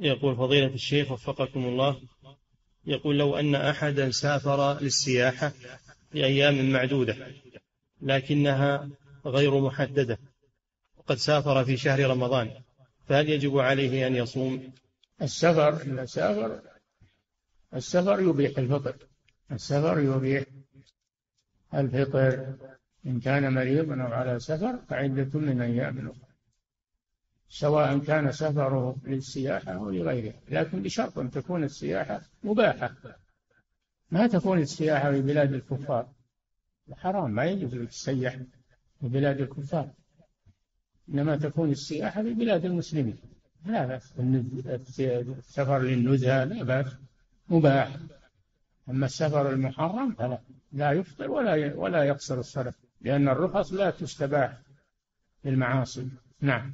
يقول فضيلة الشيخ وفقكم الله. يقول لو أن أحدا سافر للسياحة لأيام معدودة لكنها غير محددة وقد سافر في شهر رمضان فهل يجب عليه أن يصوم؟ السفر إن سافر السفر يبيح الفطر. السفر يبيح الفطر. إن كان مريضا أو على سفر فعدة من أيام أخرى. سواء كان سفره للسياحة أو لغيرها لكن بشرط أن تكون السياحة مباحة. ما تكون السياحة في بلاد الكفار. حرام ما يجوز تسيح في بلاد الكفار. إنما تكون السياحة في بلاد المسلمين. لا بأس السفر للنزهة لا بأس. مباح. أما السفر المحرم فلا. لا يفطر ولا ولا يقصر الصلاة لأن الرخص لا تستباح للمعاصي نعم.